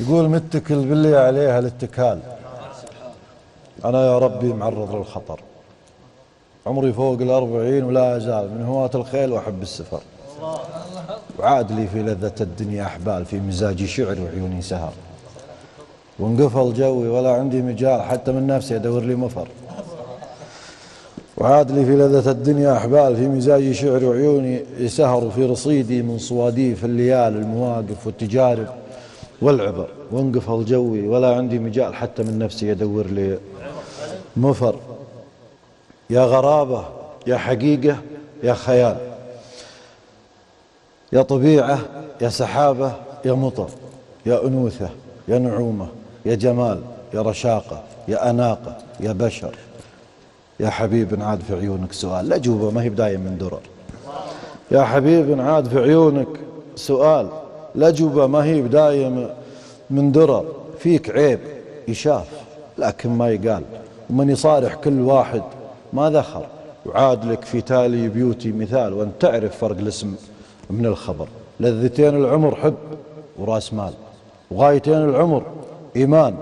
يقول متكل باللي عليها الاتكال. أنا يا ربي معرض للخطر. عمري فوق الأربعين ولا أزال. من هواة الخيل وأحب السفر. وعاد لي في لذة الدنيا أحبال في مزاجي شعر وعيوني سهر. وانقفل جوي ولا عندي مجال حتى من نفسي أدور لي مفر. وعاد لي في لذة الدنيا أحبال في مزاجي شعر وعيوني سهر في رصيدي من صوادي في الليال المواقف والتجارب والعبر وانقفل جوي ولا عندي مجال حتى من نفسي يدور لي مفر. يا غرابة يا حقيقة يا خيال. يا طبيعة يا سحابة يا مطر يا أنوثة يا نعومة يا جمال يا رشاقة يا أناقة يا بشر. يا حبيب عاد في عيونك سؤال. الأجوبة ما هي بداية من درر. يا حبيب عاد في عيونك سؤال. الأجوبة ما هي بداية من درر. فيك عيب يشاف لكن ما يقال. ومن يصارح كل واحد ما ذخر. وعاد لك في تالي بيوتي مثال وانت تعرف فرق الاسم من الخبر. لذتين العمر حب وراس مال وغايتين العمر إيمان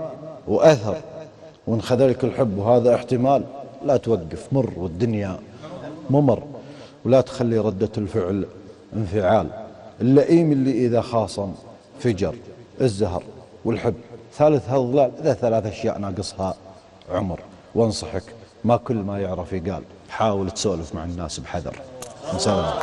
وأثر. وإن خذلك الحب وهذا احتمال. لا توقف مر والدنيا ممر ولا تخلي ردة الفعل انفعال. اللئيم اللي إذا خاصم فجر الزهر والحب ثالث هالظلال إذا ثلاث أشياء ناقصها عمر. وانصحك ما كل ما يعرف يقال حاول تسولف مع الناس بحذر. سلام.